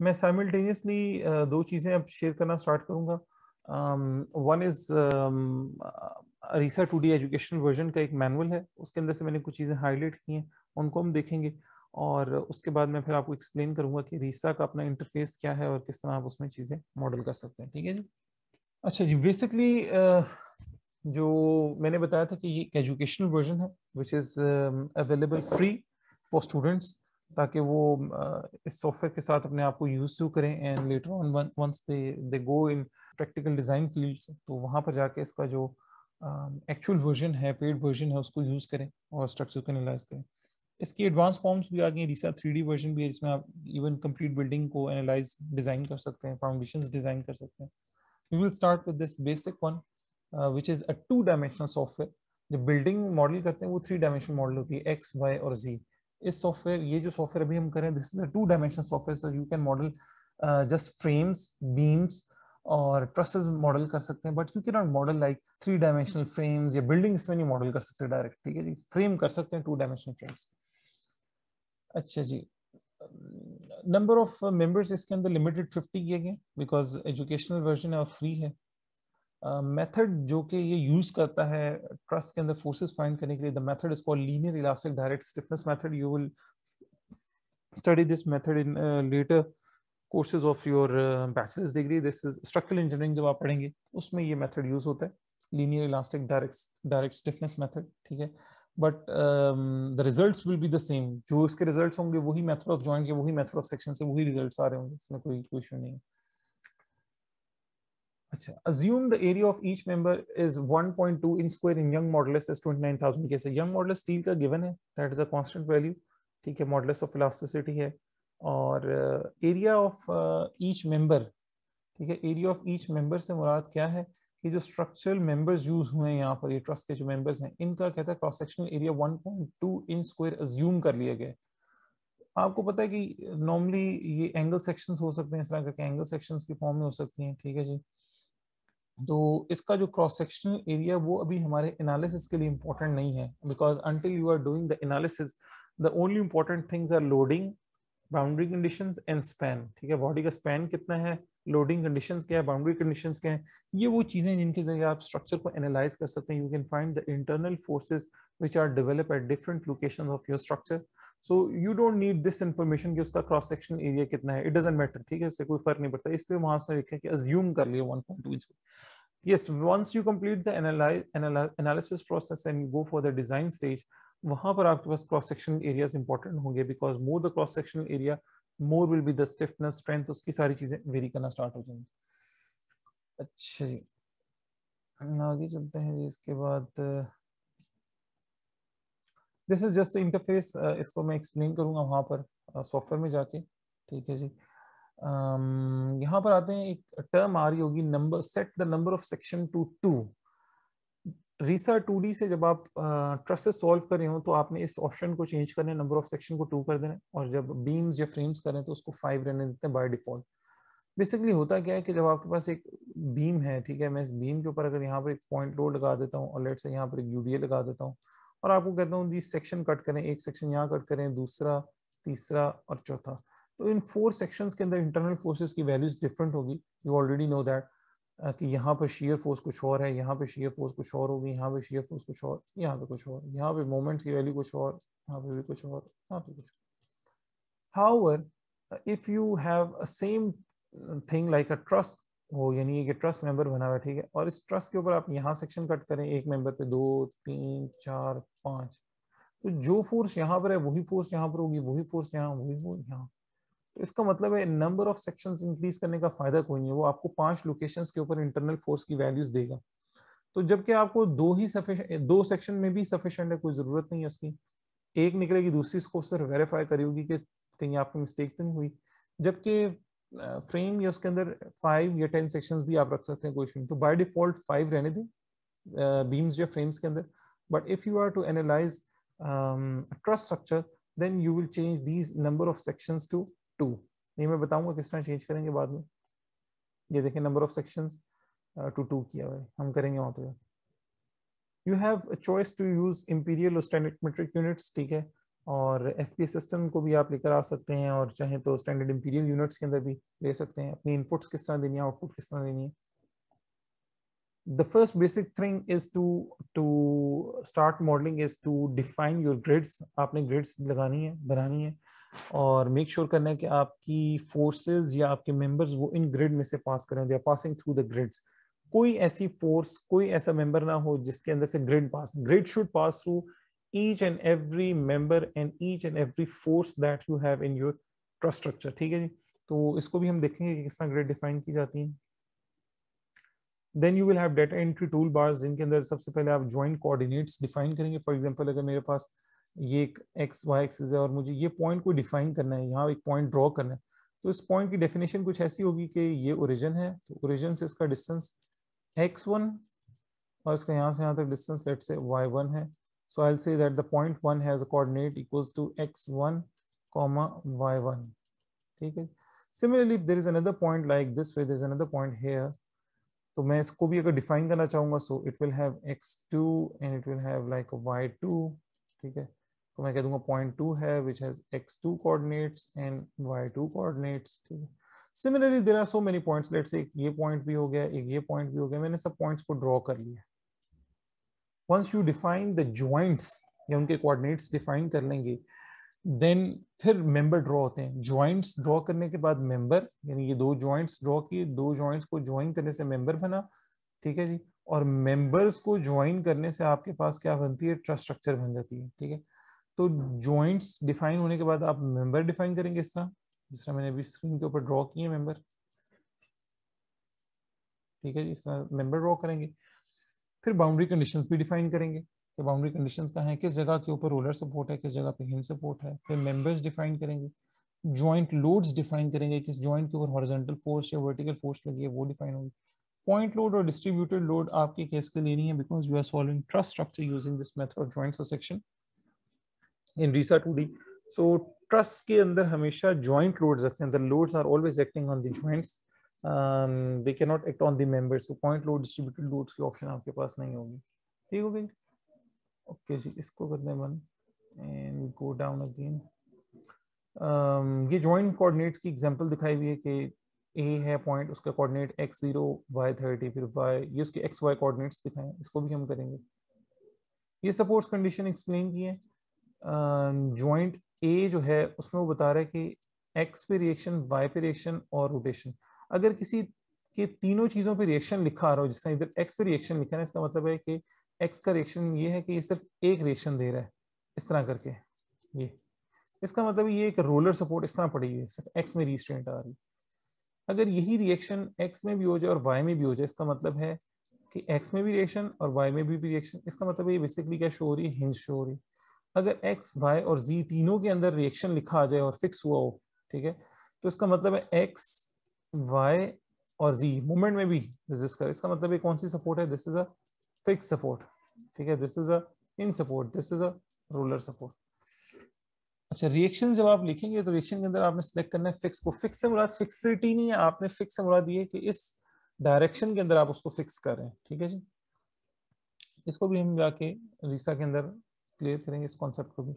मैं साइमल्टेनियसली दो चीज़ें अब शेयर करना स्टार्ट करूँगा। One is RISA two D education version का एक मैनुअल है, उसके अंदर से मैंने कुछ चीज़ें हाईलाइट की हैं, उनको हम देखेंगे। और उसके बाद मैं फिर आपको एक्सप्लेन करूँगा कि रीसा का अपना इंटरफेस क्या है और किस तरह आप उसमें चीज़ें मॉडल कर सकते हैं, ठीक है जी? अच्छा जी बेसिकली जो मैंने बताया था कि ये एजुकेशनल वर्जन है which is available free for students ताकि वो इस सॉफ्टवेयर के साथ अपने आप को यूज़ टू करें and later on once they they go in practical design fields तो वहाँ पर जाके इसका जो एक्चुअल वर्जन है पेड वर्जन है, उसको यूज़ करें और स्ट्रक्चर को एनालाइज करें। इसकी एडवांस फॉर्म्स भी आ गई रिसा थ्री वर्जन भी है, जिसमें आप इवन कंप्लीट बिल्डिंग को एनालाइज डिज़ाइन कर सकते हैं फाउंडेशन डिज़ाइन कर सकते हैं। We will start with this basic one which is a two dimensional software जब बिल्डिंग मॉडल करते हैं, वो थ्री डायमेंशनल मॉडल होती है एक्स वाई और जी इस सॉफ्टवेयर ये जो सॉफ्टवेयर अभी हम करें this is a two dimensional software so you can model just frames beams और ट्रसेस मॉडल कर सकते हैं but you can not model like three dimensional frames या बिल्डिंग्स में नहीं मॉडल कर सकते डायरेक्ट ठीक है जी फ्रेम कर सकते हैं टू डायमेंशनल फ्रेम्स अच्छा जी। नंबर ऑफ़ मेंबर्स इसके अंदर लिमिटेड 50 किए गए बिकॉज़ एजुकेशनल वर्जन है और फ्री है। मेथड जो कि ये यूज़ करता है, ट्रस्ट के अंदर फोर्सेस फाइंड करने के लिए, the method is called linear elastic direct stiffness method. You will study this method in later courses of your bachelor's degree. This is structural engineering जब आप पढ़ेंगे, उसमें ये मेथड यूज़ होता है, linear elastic direct direct stiffness method, ठीक है? But the results will be the same. जो इसके रिजल्ट्स होंगे, वही मेथड ऑफ़ जॉइंट के, वही मेथड ऑफ़ सेक्शन से वही रिजल्ट्स आ रहे होंगे, इसमें कोई कोई नहीं है। अच्छा assume the area of each member is 1.2 in square in young modulus is 29000 कैसे young modulus स्टील का given है, that is a constant value. ठीक है, modulus of elasticity है. और एरिया ऑफ़ ईच मेंबर ठीक है एरिया ऑफ़ ईच मेंबर से मुराद क्या है कि जो स्ट्रक्चरल मेंबर्स यूज़ हुए हैं यहाँ पर, ये ट्रस्ट के जो मेंबर्स हैं, इनका कहता है cross sectional area 1.2 in square assume कर लिया गया आपको पता है कि नॉर्मली ये एंगल सेक्शंस हो सकते हैं, इस तरह के एंगल सेक्शंस की फॉर्म में हो सकती हैं, ठीक है जी? तो इसका जो क्रॉस सेक्शनल एरिया वो अभी हमारे एनालिसिस के लिए इंपॉर्टेंट नहीं है because until you are doing the analysis the only important things are loading boundary conditions and span ठीक है बॉडी का स्पैन कितना है लोडिंग कंडीशंस क्या है बाउंड्री कंडीशंस क्या है, ये वो चीज़ें जिनके ज़रिए आप स्ट्रक्चर को एनालाइज कर सकते हैं। You can find the internal forces which are develop at different location of your structure so you don't need this information कि उसका क्रॉस सेक्शन एरिया कितना है। इट डजंट मैटर ठीक है? उससे कोई फ़र्क नहीं पड़ता। इसलिए वहाँ से लिखा कि अज्यूम कर लिया 1.2 inch yes once you complete the analyze, analysis process and go for the design stage वहाँ पर आपके पास क्रॉस सेक्शन एरियाज़ इंपॉर्टेंट होंगे because more the cross section area more will be the stiffness strength उसकी सारी चीज़ें very करना start हो जाएँगी। अच्छा जी। आगे चलते हैं जी इसके बाद दिस इज़ जस्ट इंटरफेस इसको मैं एक्सप्लेन करूँगा वहाँ पर सॉफ्टवेयर uh, में जाके। ठीक है जी। Um, यहाँ पर आते हैं एक टर्म आ रही होगी number set the number of section to two RISA two से जब आप ट्रसेस uh, सॉल्व कर रहे हो तो आपने इस ऑप्शन को चेंज करना नंबर ऑफ़ सेक्शन को टू कर देना। है और जब बीम्स या फ्रेम्स करें तो उसको फाइव रहने देते हैं बाय डिफ़ॉल्ट बेसिकली होता क्या है कि जब आपके पास एक बीम है ठीक है मैं इस बीम के ऊपर अगर यहाँ पर एक पॉइंट लोड लगा देता हूँ और लेट से यहाँ पर एक यूडीए लगा देता हूँ और आपको कहता हूँ जी सेक्शन कट करें, एक सेक्शन यहाँ कट करें, दूसरा, तीसरा और चौथा। तो इन फोर सेक्शंस के अंदर इंटरनल फोर्सेस की वैल्यूज़ डिफरेंट होगी। यू ऑलरेडी नो दैट कि यहाँ पर शेयर फोर्स कुछ और है, यहाँ पे शेयर फोर्स कुछ और होगी, यहाँ पे शेयर फोर्स कुछ और, यहाँ पे कुछ और, यहाँ पे मोमेंट की वैल्यू कुछ और, यहाँ पे भी कुछ और, यहाँ पे कुछ however if you have same thing like a truss हो यानी कि ट्रस्ट मेंबर बना हुआ है, ठीक है? और इस ट्रस्ट के ऊपर आप यहाँ सेक्शन कट करें, एक मेंबर पे दो, तीन, चार, पाँच। तो जो फोर्स यहाँ पर है, वही फोर्स यहाँ पर होगी, वही फोर्स यहाँ, वही फोर्स यहाँ। तो इसका मतलब है नंबर ऑफ़ सेक्शन इंक्रीज करने का फ़ायदा कोई नहीं है, वो आपको पाँच लोकेशन के ऊपर इंटरनल फोर्स की वैल्यूज़ देगा। तो जबकि आपको दो ही सफिशियंट दो सेक्शन में भी सफिशेंट है, कोई ज़रूरत नहीं है उसकी। एक निकलेगी, दूसरी उसको सिर्फ़ वेरीफाई होगी कि कहीं आपकी मिस्टेक तो नहीं हुई। जबकि फ्रेम या उसके अंदर फाइव या टेन सेक्शंस भी आप रख सकते हैं क्वेश्चन तो बाय डिफ़ॉल्ट फाइव रहने दें बीम्स या फ्रेम्स के अंदर। But if you are to analyze truss structure then you will change these number of sections to two ये मैं बताऊँगा किस तरह चेंज करेंगे बाद में। ये देखें number of sections to two किया हुआ है। हम करेंगे वहाँ पे you have choice to use imperial और स्टैंडर्ड मीट्रिक यूनिट्स ठीक है? और एफ़ पी सिस्टम को भी आप लेकर आ सकते हैं और चाहे तो स्टैंडर्ड इंपीरियल यूनिट्स के अंदर भी ले सकते हैं। अपनी इनपुट्स किस तरह देनी है आउटपुट किस तरह देनी है। The first basic thing is to to start modeling is to define your grids आपने grids लगानी है, बनानी है और मेक श्योर sure करना है कि आपकी फोर्सेस या आपके मेंबर्स वो इन ग्रिड में से पास करें। They are passing through the grids कोई ऐसी फोर्स कोई ऐसा मेंबर ना हो जिसके अंदर से grid pass grid should pass through each and every member and each and every force that you have in your trust structure, ठीक है जी? तो इसको भी हम देखेंगे कि किस तरह ग्रिड डिफाइन की जाती है। Then you will have data entry tool bars जिनके अंदर सबसे पहले आप ज्वाइंट कोऑर्डिनेट्स डिफाइन करेंगे। फॉर एग्जांपल अगर मेरे पास ये एक एक्स वाई एक्सिस है और मुझे ये पॉइंट को डिफाइन करना है, यहाँ एक पॉइंट ड्रॉ करना है तो इस पॉइंट की डेफिनेशन कुछ ऐसी होगी कि ये ओरिजिन है तो ओरिजिन से इसका डिस्टेंस एक्स वन और इसका यहाँ से यहाँ तक distance let say Y one है। So I say that the point one has a coordinate equals to X one comma ठीक है similarly there is another point like this way there is another point here तो मैं इसको भी अगर define करना चाहूँगा so it will have X two and it will have like Y two ठीक है? तो मैं कह दूँगा पॉइंट टू है which has X two coordinates and Y two coordinates ठीक है? Similarly there are so many points let's एक ये पॉइंट भी हो गया, एक ये पॉइंट भी हो गया. मैंने सब पॉइंट्स को ड्रॉ कर लिया once you define the joints या उनके कोऑर्डिनेट्स डिफाइन कर लेंगे देन फिर मेंबर ड्रॉ होते हैं। ज्वाइंट्स ड्रॉ करने के बाद मेंबर यानी ये दो ज्वाइंट्स ड्रॉ किए, दो ज्वाइंट्स को ज्वाइन करने से मेंबर बना, ठीक है जी? और मेंबर्स को ज्वाइन करने से आपके पास क्या बनती है? ट्रस्ट स्ट्रक्चर बन जाती है, ठीक है? तो ज्वाइंट्स डिफाइन होने के बाद आप मेंबर डिफाइन करेंगे इस तरह। जिस तरह मैंने अभी स्क्रीन के ऊपर ड्रॉ किए मेंबर ठीक है जी? इस तरह मेंबर ड्रॉ करेंगे। फिर बाउंड्री कंडीशंस भी डिफाइन करेंगे कि बाउंड्री कंडीशंस कहाँ है, किस जगह के ऊपर रोलर सपोर्ट है, किस जगह पे हिल सपोर्ट है, फिर मेंबर्स डिफाइन करेंगे जॉइंट लोड्स डिफाइन करेंगे किस जॉइंट के ऊपर हॉरिजॉन्टल फोर्स या वर्टिकल फोर्स लगी है, वो डिफाइन होगी। पॉइंट लोड और डिस्ट्रीब्यूटेड लोड आपके केस के लिए नहीं है because you are solving truss structure using this method of joints और section in RISA 2D so truss के अंदर हमेशा जॉइंट लोड्स रखते हैं the loads are always acting on the joints they can not act on the members so point load distributed loads की option आपके पास नहीं होगी। ठीक हो गई? ओके जी इसको करते हैं बंद एंड गो डाउन अगेन ये जॉइंट कोऑर्डिनेट्स की एग्जांपल दिखाई हुई है कि ए है पॉइंट उसका coordinate X zero Y thirty फिर वाई ये उसके एक्स वाई कोऑर्डिनेट्स दिखाएँ इसको भी हम करेंगे। ये सपोर्ट्स कंडीशन एक्सप्लेन की है। जॉइंट uh, ए जो है उसमें वो बता रहा है कि एक्स पे रिएक्शन वाई पे रिएक्शन और रोटेशन अगर किसी के तीनों चीज़ों पे रिएक्शन लिखा आ रहा हो, जिस इधर एक्स पे रिएक्शन लिखा है इसका मतलब है कि एक्स का रिएक्शन ये है कि ये सिर्फ़ एक रिएक्शन दे रहा है, इस तरह करके, ये। इसका मतलब ये एक रोलर सपोर्ट इस तरह पड़ी हुई है, सिर्फ़ एक्स में रिस्ट्रेंट आ रही। अगर यही रिएक्शन एक्स में भी हो जाए और वाई में भी हो जाए, इसका मतलब है कि एक्स में भी रिएक्शन और वाई में भी रिएक्शन इसका मतलब ये बेसिकली क्या शो हो रही है? हिंज शो हो रही है। अगर एक्स वाई और जी तीनों के अंदर रिएक्शन लिखा आ जाए और फिक्स हुआ हो, ठीक है तो इसका मतलब है एक्स वाई और जी मूवमेंट में भी रेजिस्ट करे। इसका मतलब ये कौन सी सपोर्ट है? This is a fix support ठीक है? This is a in support this is a roller support अच्छा रिएक्शन जब आप लिखेंगे तो रिएक्शन के अंदर आपने सेलेक्ट करना है फिक्स को। फिक्स से मुराद फिक्सिटी नहीं है। आपने फिक्स से मुराद ये कि इस डायरेक्शन के अंदर आप उसको फिक्स कर रहे हैं, ठीक है जी? इसको भी हम जाके रीसा के अंदर क्लियर करेंगे इस कॉन्सेप्ट को भी।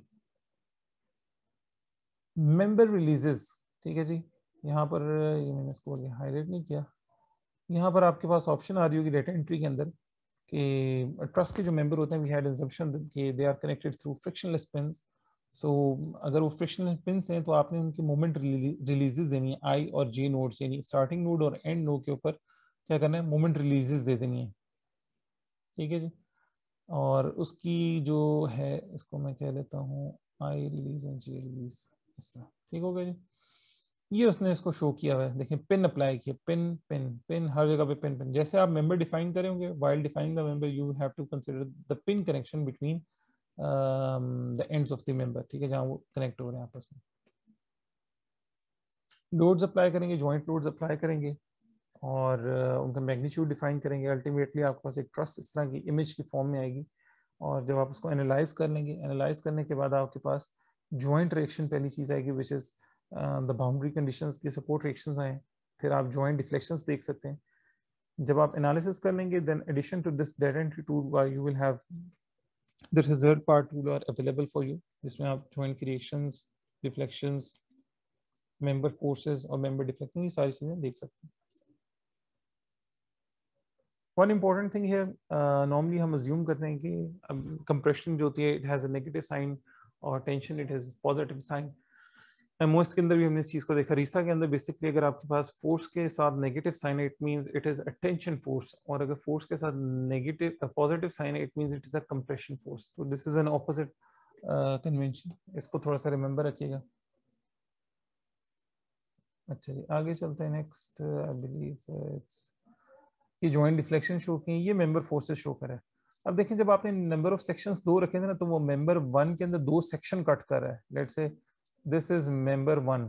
मेंबर रिलीजेस ठीक है जी? यहाँ पर, ये मैंने इसको हाईलाइट नहीं किया। यहाँ पर आपके पास ऑप्शन आ रही होगी डेटा एंट्री के अंदर कि ट्रस्ट के जो मेंबर होते हैं वी हैड कि they are connected through frictionless pins so अगर वो फ्रिक्शनलेस पिंस हैं तो आपने उनके मोमेंट रिलीजेस देनी है। आई और जे नोड्स यानी स्टार्टिंग नोड और एंड नोड के ऊपर क्या करना है? मोमेंट रिलीजेस दे देनी है। ठीक है जी? और उसकी जो है, इसको मैं कह लेता हूँ I release and J release ठीक हो गया जी? ये उसने इसको शो किया हुआ है। देखिए पिन अप्लाई किया। पिन पिन पिन हर जगह पे पिन पिन जैसे आप मेंबर डिफाइन करेंगे while defining the member you have to consider the pin connection between the ends of the member ठीक है जहाँ वो कनेक्ट हो रहे हैं आपस में। लोड्स अप्लाई करेंगे जॉइंट लोड्स अप्लाई करेंगे और uh, उनका मैग्नीट्यूड डिफाइन करेंगे। अल्टीमेटली आपके पास एक ट्रस्ट इस तरह की इमेज की फॉर्म में आएगी और जब आप उसको एनालाइज कर लेंगे एनालाइज करने के बाद आपके पास जॉइंट रिएक्शन पहली चीज़ आएगी which is the boundary condition के सपोर्ट रिएक्शन आए, फिर आप ज्वाइंट डिफ्लेक्शन देख सकते हैं। जब आप एनालिसिस कर लेंगे then addition to this data entry tool you will have this reserve part tool are available for you जिसमें आप ज्वाइंट की रिएक्शन डिफ्लेक्शन मेंबर फोर्सेज और मेंबर डिफ्लेक्शन ये सारी चीज़ें देख सकते हैं। वन इंपॉर्टेंट थिंग है नॉर्मली हम अज्यूम करते हैं कि कंप्रेशन जो होती है इट हैज़ अ साइन और tension it has positive sign MOS के अंदर भी हमने इस चीज़ को देखा। रीसा के अंदर बेसिकली अगर आपके पास फोर्स के साथ negative sign it means it is attention force और अगर फोर्स के साथ negative positive sign it means it is a compression force तो this is an opposite convention इसको थोड़ा सा रिमेंबर रखिएगा। अच्छा जी, आगे चलते हैं नेक्स्ट आई बिलीव इट्स ये जॉइंट डिफ्लेक्शन शो किए ये मेंबर फोर्सेस शो करे अब देखें, जब आपने नंबर ऑफ़ सेक्शंस दो रखे थे ना तो वो मेंबर वन के अंदर दो सेक्शन कट कर रहा है। Let's say this is member one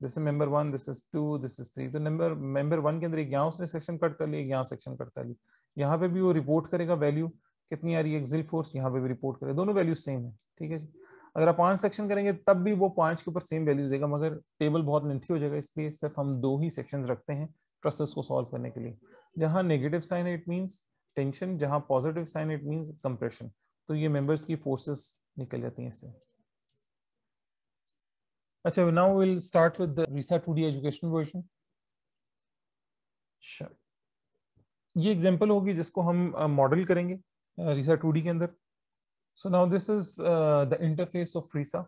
this is member one this is two, this is three. तो नंबर member वन के अंदर एक यहाँ उसने सेक्शन कट कर लिया यहाँ सेक्शन कट कर लिया। यहाँ पे भी वो रिपोर्ट करेगा वैल्यू कितनी आ रही है एक्सिल फोर्स यहाँ पे भी रिपोर्ट करेगा। दोनों वैल्यू सेम है, ठीक है जी? अगर आप पाँच सेक्शन करेंगे, तब भी वो पाँच के ऊपर सेम वैल्यूज़ देगा, मगर टेबल बहुत लेंथी हो जाएगा, इसलिए सिर्फ़ हम दो ही सेक्शन रखते हैं प्रोसेस को सॉल्व करने के लिए। जहाँ negative sign it means tension जहाँ positive sign it means compression तो ये मेंबर्स की फोर्सेस निकल जाती हैं इससे। अच्छा now we'll start with the RISA 2D education version. Sure. ये एग्जांपल होगी जिसको हम मॉडल uh, करेंगे RISA 2D के अंदर so now this is uh, the interface of RISA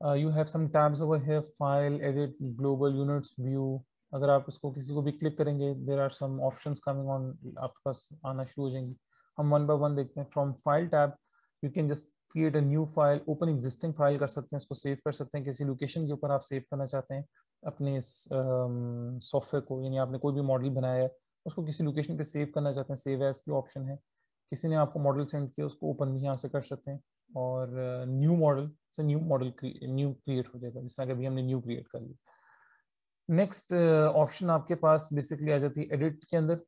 uh, you have some tabs over here file edit global units view अगर आप इसको किसी को भी क्लिक करेंगे there are some options coming on आपके पास आना शुरू हो जाएँगी हम one by one देखते हैं from file tab you can just create a new file open existing file कर सकते हैं, उसको सेव कर सकते हैं। किसी लोकेशन के ऊपर आप सेव करना चाहते हैं, अपने सॉफ्टवेयर को, यानी आपने कोई भी मॉडल बनाया है, उसको किसी लोकेशन पे सेव करना चाहते हैं। सेव एज की ऑप्शन है। किसी ने आपको मॉडल सेंड किया, उसको ओपन भी यहाँ से कर सकते हैं। और न्यू मॉडल से न्यू मॉडल न्यू क्रिएट हो जाएगा जिस तरह हमने न्यू क्रिएट कर लिया। नेक्स्ट ऑप्शन आपके पास बेसिकली आ जाती है एडिट के अंदर।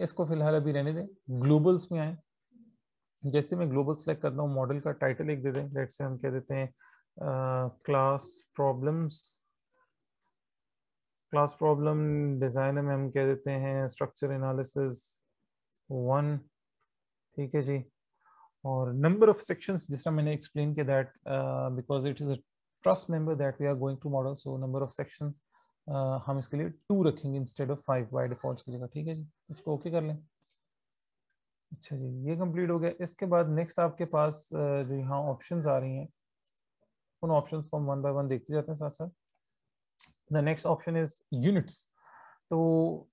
इसको फ़िलहाल अभी रहने दें। ग्लोबल्स में आए। जैसे मैं ग्लोबल सेलेक्ट करता हूँ मॉडल का टाइटल एक दे दें लेट से हम कह देते हैं class problems class problem design में हम कह देते हैं स्ट्रक्चर एनालिसिस वन ठीक है जी? और नंबर ऑफ़ सेक्शंस जिसका मैंने एक्सप्लेन किया that because it is a truss member that we are going to model so number of sections हम इसके लिए टू रखेंगे instead of five by default की जगह, ठीक है जी? इसको ओके कर लें। अच्छा जी, ये कंप्लीट हो गया। इसके बाद नेक्स्ट आपके पास जो यहाँ ऑप्शंस आ रही हैं, उन ऑप्शंस को हम वन बाय वन देखते जाते हैं साथ साथ। The next option is units तो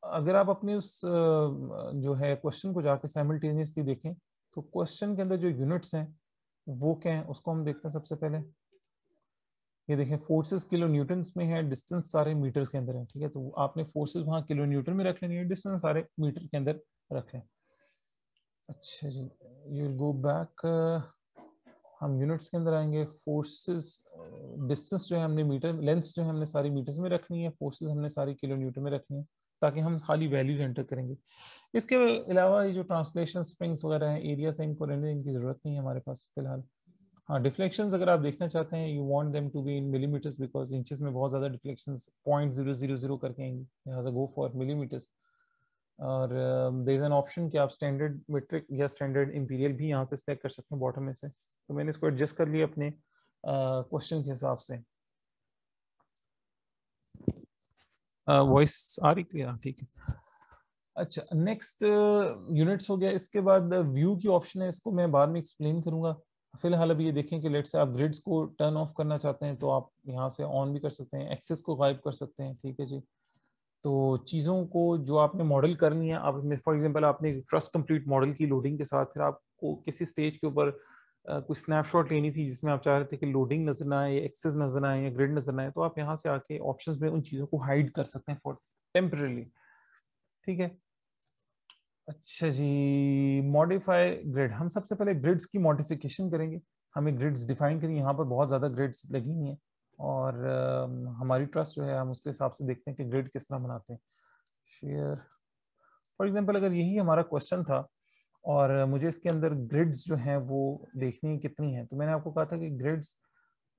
अगर आप अपने उस जो है क्वेश्चन को जाके साइमल्टेनियसली देखें तो क्वेश्चन के अंदर जो यूनिट्स हैं, वो क्या है, उसको हम देखते हैं सबसे पहले। ये देखें फोर्सेस किलो न्यूटन में है डिस्टेंस सारे मीटर के अंदर है, ठीक है? तो आपने फोर्सेस वहाँ किलो न्यूटन में रख लेनी है डिस्टेंस सारे मीटर के अंदर रख लें। अच्छा जी यू गो बैक हम यूनिट्स के अंदर आएँगे फोर्सेस डिस्टेंस जो है हमने मीटर लेंथ जो है हमने सारी मीटर्स में रखनी है फोर्सेस हमने सारी किलो न्यूटन में रखनी है, ताकि हम खाली वैल्यूज़ एंटर करेंगे। इसके अलावा ये जो ट्रांसलेशन स्प्रिंग्स वगैरह हैं एरिया से इनको रहने इनकी ज़रूरत नहीं है हमारे पास फ़िलहाल। हाँ डिफ्लेक्शंस अगर आप देखना चाहते हैं you want them to be in millimeters because inches में बहुत ज़्यादा deflections point zero zero zero करके आएँगे, लिहाजा गो फॉर मिलीमीटर्स और देर इज़ एन ऑप्शन कि आप स्टैंडर्ड मेट्रिक या स्टैंडर्ड इंपीरियल भी यहाँ से सिलेक्ट कर सकते हैं बॉटम में से। तो मैंने इसको एडजस्ट कर लिया अपने क्वेश्चन uh, के हिसाब से। वॉइस uh, आ रही क्लियर हाँ, ठीक है। अच्छा नेक्स्ट यूनिट्स uh, हो गया। इसके बाद व्यू की ऑप्शन है। इसको मैं बाद में एक्सप्लेन करूँगा। फ़िलहाल अभी ये देखें कि लेट से आप ग्रिड्स को टर्न ऑफ़ करना चाहते हैं तो आप यहाँ से ऑन भी कर सकते हैं एक्सेस को गायब कर सकते हैं। ठीक है जी। तो चीज़ों को जो आपने मॉडल करनी है, आप फॉर एग्जांपल आपने ट्रस्ट कंप्लीट मॉडल की लोडिंग के साथ, फिर आपको किसी स्टेज के ऊपर कुछ स्नैपशॉट लेनी थी जिसमें आप चाह रहे थे कि लोडिंग नज़र ना आए एक्सेस नज़र आए या ग्रिड नज़र आए तो आप यहाँ से आके ऑप्शन में उन चीज़ों को हाइड कर सकते हैं फॉर टेम्परली ठीक है? अच्छा जी, मॉडिफाई ग्रिड। हम सबसे पहले ग्रिड्स की मॉडिफिकेशन करेंगे। हमें ग्रिड्स डिफाइन करेंगे यहाँ पर बहुत ज़्यादा ग्रिड्स लगी हुई हैं और हमारी ट्रस्ट जो है, हम उसके हिसाब से देखते हैं कि ग्रिड किस तरह बनाते हैं। शेयर फॉर एग्जांपल अगर यही हमारा क्वेश्चन था और मुझे इसके अंदर ग्रिड्स जो हैं वो देखनी कितनी है तो मैंने आपको कहा था कि ग्रिड्स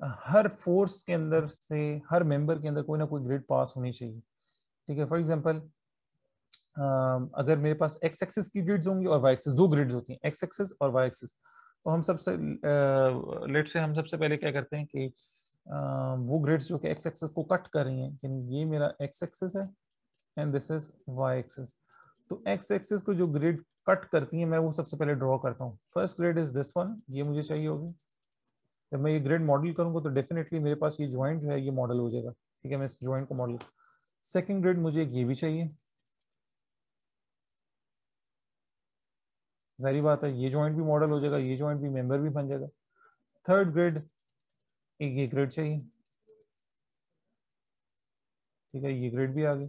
हर फोर्स के अंदर से, हर मेंबर के अंदर कोई ना कोई ग्रिड पास होनी चाहिए। ठीक है फॉर एग्जांपल अगर मेरे पास एक्स एक्सिस की ग्रिड्स होंगी और वाई एक्सिस दो ग्रिड्स होती हैं एक्स एक्सिस और वाई एक्सिस तो हम सबसे लेट से हम सबसे पहले क्या करते हैं कि वो ग्रिड्स जो कि एक्स एक्सेस को कट कर रही हैं, यानी ये मेरा एक्स एक्सेस है and this is Y axis तो एक्स एक्सेस को जो ग्रिड कट करती है, मैं वो सबसे पहले ड्रॉ करता हूँ। First grid is this one ये मुझे चाहिए होगी। जब मैं ये ग्रिड मॉडल करूँगा तो डेफिनेटली मेरे पास ये ज्वाइंट जो है, ये मॉडल हो जाएगा। ठीक है, मैं इस ज्वाइंट को मॉडल सेकेंड ग्रेड मुझे ये भी चाहिए। जारी बात है, ये ज्वाइंट भी मॉडल हो जाएगा, ये ज्वाइंट भी मेंबर भी बन जाएगा। थर्ड ग्रिड एक ये ग्रिड चाहिए। ठीक है, ये ग्रिड भी आ गई।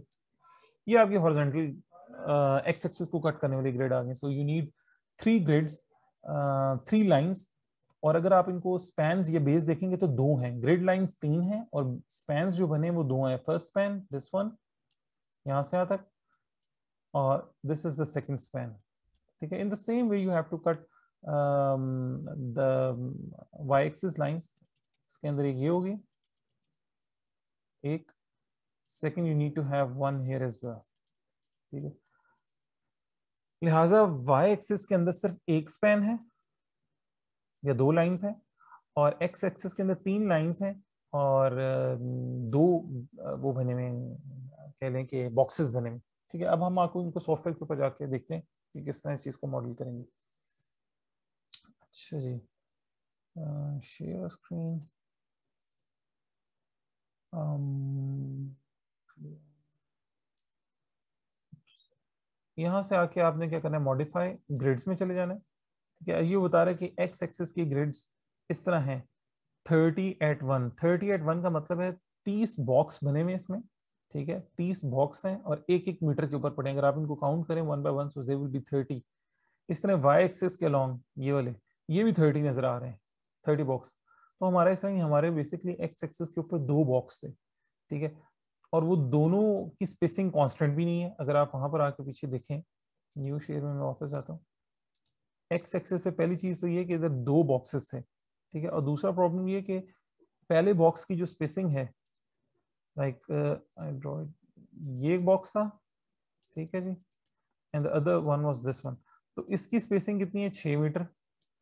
ये आपकी हॉरिजॉन्टल एक्स एक्सिस को कट करने वाली ग्रिड आ गई। So you need three grids three lines और अगर आप इनको स्पैन्स या बेस देखेंगे तो दो हैं। ग्रिड लाइंस तीन हैं और स्पैन्स जो बने वो दो हैं। फ़र्स्ट स्पैन दिस वन यहाँ से यहाँ तक। और this is the second span ठीक है in the same way you have to cut the Y axis lines इसके अंदर एक ये होगी। एक second you need to have one here as well ठीक है? लिहाजा वाई एक्सिस के अंदर सिर्फ़ एक स्पैन है, या दो लाइंस हैं, और एक्स एक्सिस के अंदर तीन लाइंस हैं, और दो वो बने हुए कह लें कि बॉक्सेस बने हुए ठीक है? अब हम आपको इनको सॉफ्टवेयर के ऊपर जाके देखते हैं कि किस तरह इस चीज़ को मॉडल करेंगे। अच्छा जी शेयर स्क्रीन यहाँ से आके आपने क्या करना है? मॉडिफाई ग्रिड्स में चले जाना है। ठीक है, ये बता रहे कि एक्स एक्सेस की ग्रिड्स इस तरह हैं। Thirty eight one thirty eight one का मतलब है तीस बॉक्स बने हुए इसमें। ठीक है, तीस बॉक्स हैं और एक एक मीटर के ऊपर पड़े अगर आप इनको काउंट करें one by one so they will be thirty इस तरह वाई एक्सेस के अलॉन्ग ये वाले, ये भी थर्टी नज़र आ रहे हैं। थर्टी बॉक्स तो हमारे तरह हमारे बेसिकली एक्स एक्सेस के ऊपर दो बॉक्स थे, ठीक है? और वो दोनों की स्पेसिंग कांस्टेंट भी नहीं है। अगर आप वहाँ पर आके पीछे देखें न्यू शेयर में मैं वापस जाता हूँ। एक्स एक्सेस पे पहली चीज़ तो ये कि इधर दो बॉक्सेस थे, ठीक है? और दूसरा प्रॉब्लम ये कि पहले बॉक्स की जो स्पेसिंग है लाइक आई ड्रॉ ये एक बॉक्स था, ठीक है जी? And other one was this one तो इसकी स्पेसिंग कितनी है? छह मीटर।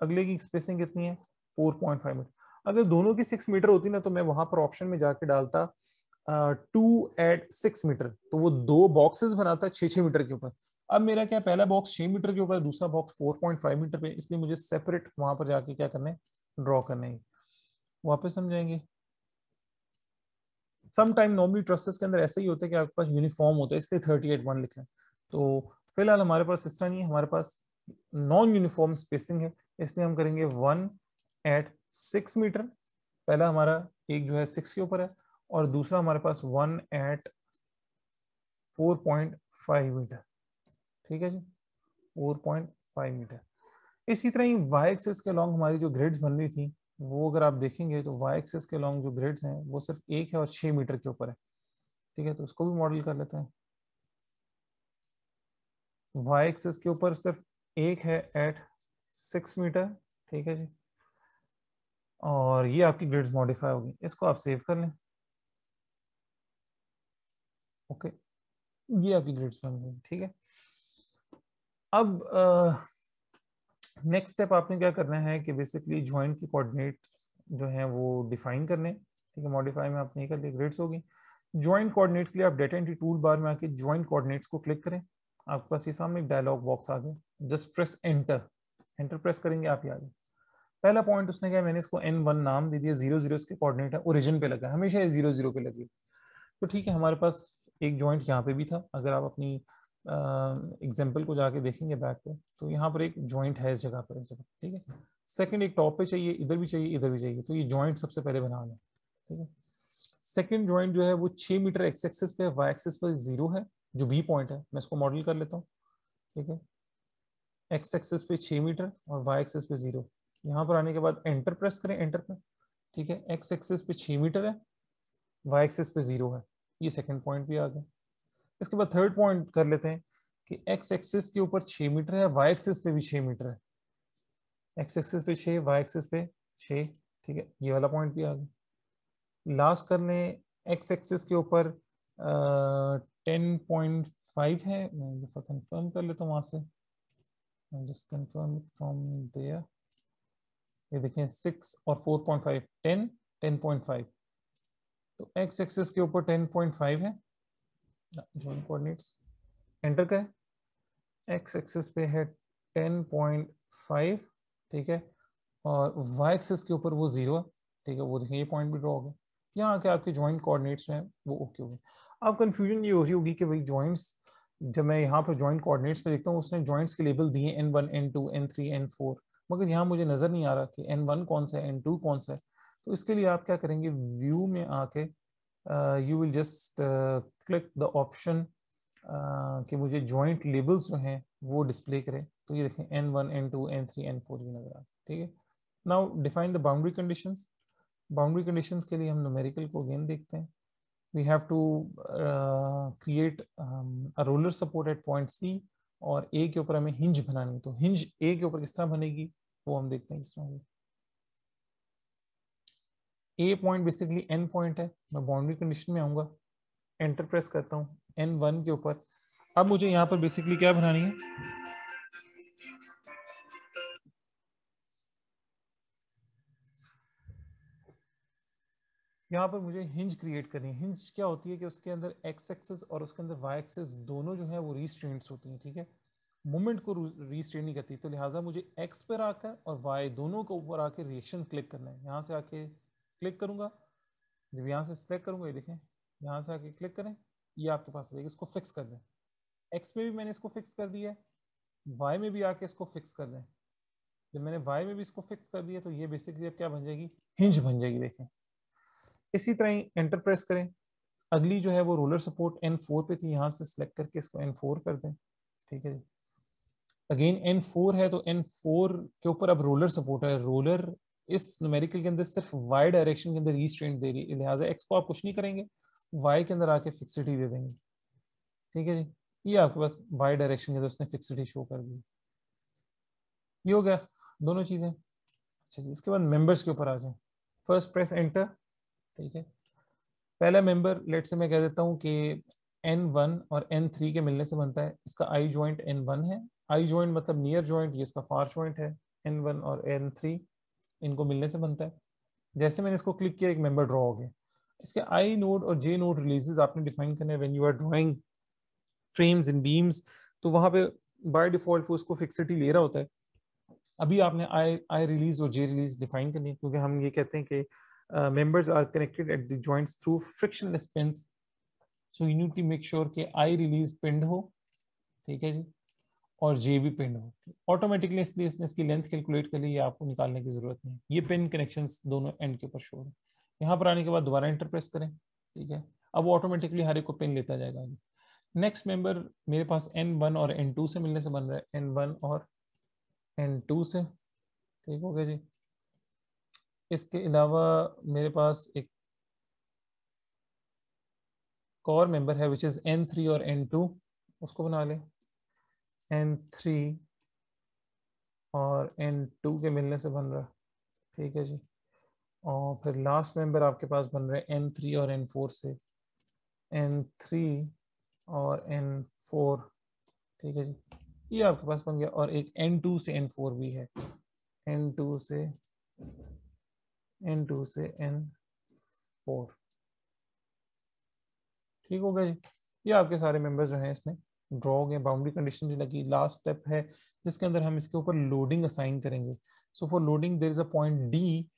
अगले की स्पेसिंग कितनी है? Four point five meter. अगर दोनों की सिक्स मीटर होती ना तो मैं वहाँ पर ऑप्शन में जाके डालता टू एट सिक्स मीटर तो वो दो बॉक्सेस बनाता छह छह मीटर के ऊपर। अब मेरा क्या, पहला बॉक्स छह मीटर के ऊपर, दूसरा box four point five meter पे, इसलिए मुझे सेपरेट वहाँ पर जाके क्या करना है ड्रॉ करना है। वापस समझाएँगे सम टाइम नॉर्मली ट्रसेस के अंदर ऐसा ही होता है कि आपके पास यूनिफॉर्म होता है, इसलिए थर्टी एट वन लिखा है। तो फ़िलहाल हमारे पास इस तरह नहीं है, हमारे पास नॉन यूनिफॉर्म स्पेसिंग है, इसलिए हम करेंगे वन एट सिक्स मीटर, पहला हमारा एक जो है सिक्स के ऊपर है, और दूसरा हमारे पास one eight four point five metre, ठीक है जी? Four point five metre. इसी तरह ही वाई एक्सेस के लॉन्ग हमारी जो ग्रेड्स बन रही थी, वो अगर आप देखेंगे तो वाई एक्सेस के लॉन्ग जो ग्रेड्स हैं, वो सिर्फ़ एक है और छह मीटर के ऊपर है, ठीक है? तो उसको भी मॉडल कर लेते हैं। वाई एक्सेस के ऊपर सिर्फ़ एक है एट सिक्स मीटर, ठीक है जी? और ये आपकी ग्रिड्स मॉडिफाई होगी। इसको आप सेव कर लें। ओके ये आपकी ग्रिड्स बन गई, ठीक है। अब नेक्स्ट स्टेप आपने क्या करना है कि बेसिकली ज्वाइंट की कोऑर्डिनेट जो है वो डिफाइन करने ठीक है। मॉडिफाई में आपने कर लिया ग्रिड्स होगी। ज्वाइंट कोऑर्डिनेट के लिए आप डेटा एंट्री टूल बार में आके ज्वाइंट कोऑर्डिनेट्स को क्लिक करें। आपके पास ये सामने एक डायलॉग बॉक्स आ गया। Just press enter enter press करेंगे, आप यहाँ पहला पॉइंट उसने क्या मैंने इसको एन वन नाम दे दिया ज़ीरो ज़ीरो इसके कोऑर्डिनेट है ओरिजिन पे लगा, हमेशा ये ज़ीरो ज़ीरो पे लगे तो ठीक है, हमारे पास एक जॉइंट यहाँ पे भी था, अगर आप अपनी एग्ज़ाम्पल को जाके देखेंगे बैक पे तो यहाँ पर एक जॉइंट है इस जगह पर इस जगह ठीक है। सेकंड एक टॉप पे चाहिए, इधर भी चाहिए, इधर भी चाहिए तो ये जॉइंट सबसे पहले बना लें, ठीक है। सेकंड जॉइंट जो है, वो छह मीटर एक्स एक्सेस पे वाई एक्सेस पर ज़ीरो है, जो बी पॉइंट है, मैं इसको मॉडल कर लेता हूँ, ठीक है। एक्स एक्सेस पे छह मीटर और वाई एक्सेस पे ज़ीरो यहाँ पर आने के बाद एंटर प्रेस करें, एंटर पे। ठीक है, एक्स एक्सेस पे छह मीटर है, वाई एक्सेस पे ज़ीरो है। ये सेकंड पॉइंट भी आ गया। इसके बाद थर्ड पॉइंट कर लेते हैं कि एक्स एक्सिस के ऊपर छह मीटर है, वाई एक्सिस पे भी छह मीटर है। एक्स एक्सिस पे छह, वाई एक्सिस पे छह, ठीक है, ये वाला पॉइंट भी आ गया। लास्ट कर लें, एक्स एक्सिस के ऊपर टेन पॉइंट फाइव है। मैं कंफर्म कर लेता हूँ वहाँ से। जस्ट कंफर्म फ्रॉम देयर ये देखें सिक्स और four point five ten ten point five तो एक्स एक्सेस के ऊपर टेन पॉइंट फाइव है। जॉइंट कोऑर्डिनेट्स एंटर करें। एक्स एक्सेस पे है टेन पॉइंट फाइव ठीक है? और वाई एक्सेस के ऊपर वो ज़ीरो है, ठीक है? वो देखें, ये पॉइंट भी ड्रॉ हो गया। यहाँ आके आपके जॉइंट कोऑर्डिनेट्स हैं, वो ओके हो गए। अब कंफ्यूजन ये हो रही होगी कि भाई जॉइंट्स जब मैं यहाँ पर जॉइंट कोऑर्डिनेट्स पे देखता हूँ, उसने जॉइंट्स के लेबल दिए N one N two N three N four मगर यहाँ मुझे नज़र नहीं आ रहा कि एन वन कौन सा है एन टू कौन सा है। तो इसके लिए आप क्या करेंगे व्यू में आके you will just click the option कि मुझे जॉइंट लेबल्स जो हैं वो डिस्प्ले करें। तो ये देखें N one N two N three N four ये नज़र आ ठीक है। Now define the boundary condition boundary condition के लिए हम नोमेरिकल को अगेन देखते हैं। We have to create roller support at point C और ए के ऊपर हमें हिंज बनानी है तो हिंज ए के ऊपर किस तरह बनेगी, वो हम देखते हैं किस तरह A point basically N point है, मैं बाउंड्री कंडीशन में आऊँगा एंटर प्रेस करता हूँ एन वन के ऊपर। अब मुझे यहाँ पर बेसिकली क्या बनानी है? यहाँ पर मुझे हिंज क्रिएट करनी है। हिंज क्या होती है कि उसके अंदर एक्स एक्सेस और उसके अंदर वाई एक्सेस दोनों जो है वो रीस्ट्रेंट्स होती हैं, ठीक है? मूवमेंट को रीस्ट्रेन नहीं करती। तो लिहाजा मुझे एक्स पर आकर और वाई दोनों के ऊपर आकर रिएक्शन क्लिक करना है। यहाँ से आके क्लिक करूँगा। जब यहाँ से सिलेक्ट करूँगा, ये देखें, यहाँ से आके क्लिक करें, ये आपके पास रहेगा। इसको फिक्स कर दें। एक्स में भी मैंने इसको फिक्स कर दिया है। वाई में भी आके इसको फिक्स कर दें। जब मैंने वाई में भी इसको फिक्स कर दिया तो ये बेसिकली अब क्या बन जाएगी? हिंज बन जाएगी, देखें। इसी तरह ही एंटर प्रेस करें। अगली जो है वो रोलर सपोर्ट एन फोर पे थी, यहाँ से सिलेक्ट करके इसको एन फोर कर दें। ठीक है जी। अगेन एन फोर है तो एन फोर के ऊपर अब रोलर सपोर्ट है। रोलर इस न्यूमेरिकल के अंदर सिर्फ़ वाई डायरेक्शन के अंदर रीस्ट्रेंट दे रही है। लिहाजा एक्स को आप कुछ नहीं करेंगे। वाई के अंदर आके फिक्सिटी दे देंगे। ठीक है जी। ये आपके पास वाई डायरेक्शन के अंदर उसने फिक्सिटी शो कर दी। ये हो गया। दोनों चीज़ें। अच्छा जी, इसके बाद मेंबर्स के ऊपर आ जाए। फ़र्स्ट प्रेस एंटर ठीक है। पहला मेंबर लेट से मैं कह देता हूँ कि एन वन और एन थ्री के मिलने से बनता है। इसका आई ज्वाइंट एन वन है। आई ज्वाइंट मतलब नियर ज्वाइंट ये इसका फार ज्वाइंट है। एन वन और एन थ्री इनको मिलने से बनता है। जैसे मैंने इसको क्लिक किया, एक मेंबर ड्रॉ हो गया। इसके आई नोड और जे नोड रिलीजेस आपने डिफाइन करने when you are drawing frames in beams तो वहाँ पे बाय डिफ़ॉल्ट वो उसको फिक्सिटी ले रहा होता है। अभी आपने आई आई रिलीज़ और जे रिलीज़ डिफाइन करनी है, क्योंकि हम ये कहते हैं कि members are connected at the joints through frictionless pins so you need to make sure कि आई रिलीज़ पिंड हो, ठीक है जी? और जे भी पिन हो। ऑटोमेटिकली इसलिए इसने इसकी लेंथ कैलकुलेट कर ली, ये आपको निकालने की ज़रूरत नहीं ये पिन कनेक्शंस दोनों एंड के ऊपर शो है यहाँ पर आने के बाद दोबारा एंटर प्रेस करें, ठीक है? अब वो ऑटोमेटिकली हर एक को पिन लेता जाएगा नेक्स्ट मेंबर मेरे पास एन वन और एन टू से मिलने से बन रहा है। एन वन और एन टू से, ठीक हो गया जी? इसके अलावा मेरे पास एक और मेंबर है विच इज़ एन थ्री और एन टू उसको बना लें। एन थ्री और एन टू के मिलने से बन रहा। ठीक है जी। और फिर लास्ट मेंबर आपके पास बन रहे एन थ्री और एन फोर से। एन थ्री और एन फोर ठीक है जी। ये आपके पास बन गया और एक एन टू से एन फोर भी है। एन टू से एन टू से एन फोर ठीक हो गया जी? ये आपके सारे मेंबर्स जो हैं इसमें ड्रॉ हो गए बाउंड्री कंडीशन लगी लास्ट स्टेप है, जिसके अंदर हम इसके ऊपर लोडिंग असाइन करेंगे। So for loading there is a point D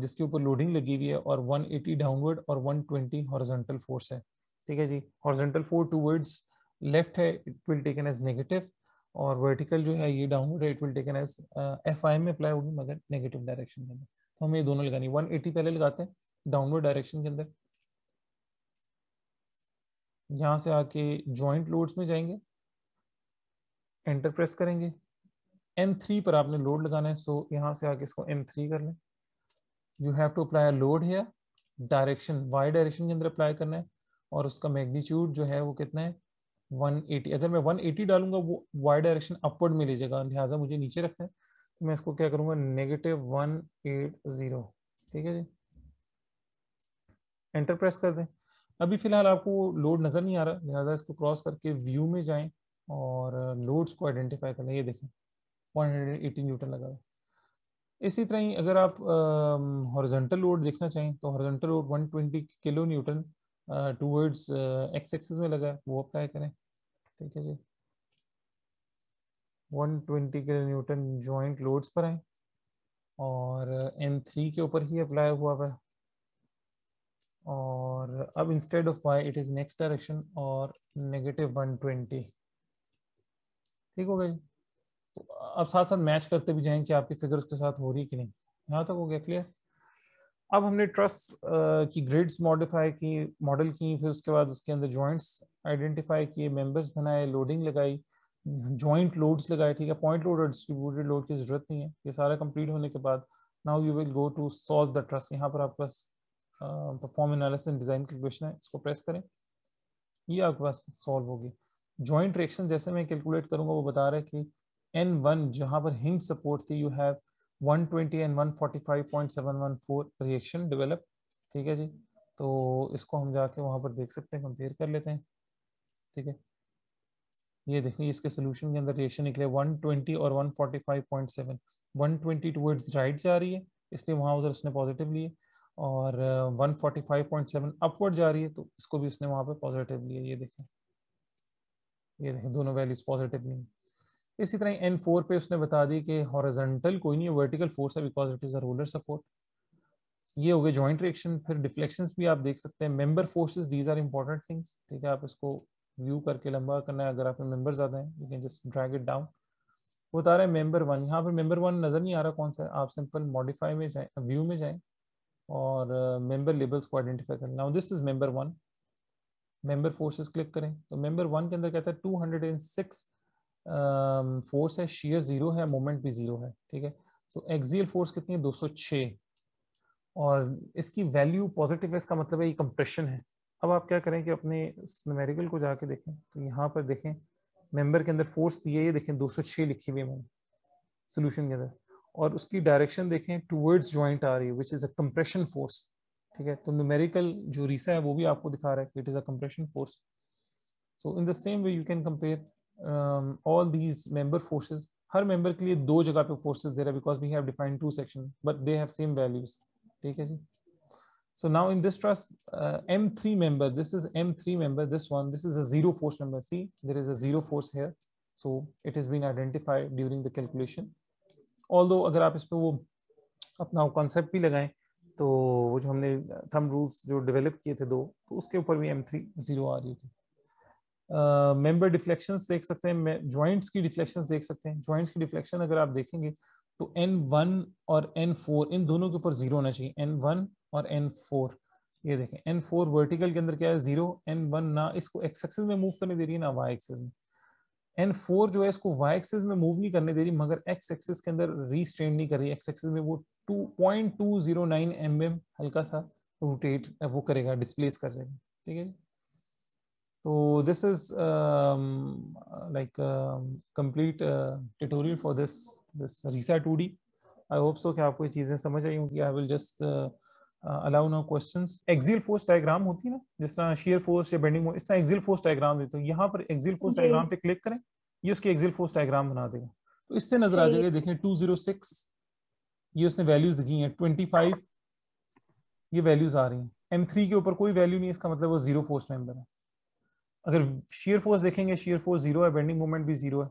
जिसके ऊपर लोडिंग लगी हुई है और 180 डाउनवर्ड और 120 हॉरिजॉन्टल फोर्स है। ठीक है जी? हॉरिजॉन्टल फोर्स टूवर्ड्स लेफ़्ट है it will taken as negative और वर्टिकल जो है ये डाउनवर्ड है it will taken as F I में अप्लाई होगी, मगर नेगेटिव डायरेक्शन अंदर तो हमें ये दोनों लगानी 180 पहले लगाते हैं डाउनवर्ड डायरेक्शन के अंदर। यहाँ से आके जॉइंट लोड्स में जाएँगे एंटर प्रेस करेंगे N3 पर आपने लोड लगाना है सो यहाँ से आके इसको N3 कर लें। You have to apply load है डायरेक्शन वाई डायरेक्शन के अंदर अप्लाई करना है, और उसका मैग्नीट्यूड जो है वो कितना है? 180 अगर मैं 180 डालूँगा, वो वाई डायरेक्शन अपवर्ड में ले जाएगा। लिहाजा मुझे नीचे रखना है। मैं इसको क्या करूँगा? नेगेटिव वन एट ज़ीरो ठीक है जी? एंटर प्रेस कर दें। अभी फ़िलहाल आपको लोड नज़र नहीं आ रहा। लिहाजा इसको क्रॉस करके व्यू में जाएँ और लोड्स को आइडेंटिफाई करना ये देखें। 180 न्यूटन लगा हुआ। इसी तरह ही अगर आप हॉरिजॉन्टल लोड देखना चाहें तो horizontal load 120 kilo newton towards X axis में लगा है। वो अप्लाई करें। ठीक है जी? 120 किलो न्यूटन जॉइंट लोड्स पर आए और एन थ्री के ऊपर ही अप्लाई हुआ है। और अब instead of Y it is next direction और नेगेटिव 120 ठीक हो गया तो अब साथ साथ मैच करते भी जाएँ कि आपकी फिगर उसके साथ हो रही कि नहीं। यहाँ तक हो गया क्लियर अब हमने ट्रस्ट की ग्रिड्स मॉडिफाई की मॉडल की, फिर उसके बाद उसके अंदर जॉइंट्स आइडेंटिफाई किए मेंबर्स बनाए लोडिंग लगाई जॉइंट लोड्स लगाए, ठीक है? पॉइंट लोड और डिस्ट्रीब्यूटेड लोड की ज़रूरत नहीं है। ये सारा कंप्लीट होने के बाद now you will go to solve the truss यहाँ पर आपके पास परफॉर्म एनालिसिस डिज़ाइन कैलकुलेशन है, इसको प्रेस करें। ये आपके पास सॉल्व होगी। जॉइंट रिएक्शन जैसे मैं कैलकुलेट करूँगा, वो बता रहा है कि एन वन जहाँ पर हिंग सपोर्ट थी you have 120 and 145.714 reaction develop ठीक है जी? तो इसको हम जाके वहाँ पर देख सकते हैं कंपेयर कर लेते हैं, ठीक है? ये देखिए, इसके सोल्यूशन के अंदर रिएक्शन निकले 120 और 145.7 120 टुवर्ड्स राइट जा रही है, इसलिए वहाँ उधर उसने पॉजिटिव लिए और 145.7 अपवर्ड जा रही है तो इसको भी उसने वहाँ पे पॉजिटिव लिया, ये देखें। ये देखें, दोनों वैल्यूज़ पॉजिटिव नहीं इसी तरह एन फोर पे उसने बता दी कि हॉरिजॉन्टल कोई नहीं वर्टिकल फोर्स है because it is a roller support ये हो गए जॉइंट रिएक्शन फिर डिफ्लेक्शंस भी आप देख सकते हैं। Member forces these are important things ठीक है, आप इसको व्यू करके लंबा करना है अगर आप मेंबर ज़्यादा हैं you can just drag it down वो बता रहे हैं मेंबर वन यहाँ पर मेंबर वन नज़र नहीं आ रहा कौन सा है आप सिंपल मॉडिफाई में जाए व्यू में जाएँ और मेंबर uh, लेबल्स को आइडेंटिफाई करें। Now this is member one member forces click करें। तो मेंबर वन के अंदर कहता है 206 फोर्स um, है शेयर ज़ीरो है मोमेंट भी ज़ीरो है ठीक है? तो एक्सियल फोर्स कितनी है? 206 और इसकी वैल्यू पॉजिटिव है इसका मतलब है ये कंप्रेशन है। अब आप क्या करें कि अपने न्यूमेरिकल को जाके देखें। तो यहाँ पर देखें मेंबर के अंदर फोर्स दिए ये देखें 206 लिखी हुई मैंने सोल्यूशन के अंदर। और उसकी डायरेक्शन देखें टूवर्ड्स ज्वाइंट आ रही है which is a compression force ठीक है? तो न्यूमेरिकल जो रीसा है, वो भी आपको दिखा रहा है it is a compression force so in the same way you can compare all these member forces her member के लिए दो जगह पे फोर्सेस दे रहा है because we have defined two section but they have same values ठीक है जी? So now in this truss, uh, M3 member, this is M3 member, this one, this is a zero force member. See, there is a zero force here. So it has been identified during the calculation. Although अगर आप इस पर वो अपना concept भी लगाएँ तो वो जो हमने thumb rules जो develop किए थे दो तो उसके ऊपर भी M3 zero आ रही थी मेंबर uh, डिफ्लेक्शंस देख सकते हैं जॉइंट्स की डिफ्लेक्शंस देख सकते हैं जॉइंट्स की डिफ्लेक्शन अगर आप देखेंगे तो N1 और N4 इन दोनों के ऊपर ज़ीरो होना चाहिए N1 और एन फोर ये देखें एन फोर वर्टिकल के अंदर क्या है? ज़ीरो एन वन ना, इसको एक्स एक्सिस में मूव करने दे रही है ना वाई एक्सिस में। एन फोर जो है, इसको वाई एक्सिस में मूव नहीं करने दे रही, मगर एक्स एक्सिस के अंदर रीस्ट्रेन नहीं कर रही एक्स एक्सिस में वो two point two zero nine M M हल्का सा रोटेट वो करेगा डिस्प्लेस कर जाएगा ठीक है तो this is like complete tutorial for this this RISA two D I hope so कि आपको ये चीज़ें समझ आई होंगी। I will just allow no questions axial force diagram होती है ना जिस तरह शेयर फोर्स या बेंडिंग इस तरह एक्सियल फोर्स डायग्राम देते हैं। यहाँ पर एक्सियल फोर्स डायग्राम पे क्लिक करें ये उसकी एक्सियल फोर्स डायग्राम बना देगा। तो इससे नज़र आ जाएगा देखें 206 ये उसने वैल्यूज़ दिखी हैं। 25 ये वैल्यूज़ आ रही हैं। M3 के ऊपर कोई वैल्यू नहीं इसका मतलब वो ज़ीरो फोर्स मेंबर है। अगर शेयर फोर्स देखेंगे शेयर फोर्स ज़ीरो है बेंडिंग मोमेंट भी ज़ीरो है।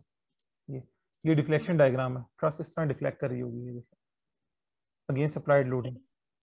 ये ये डिफ्लेक्शन डायग्राम है। ट्रस इस तरह डिफ्लेक्ट कर रही होगी ये देखें। Against applied loading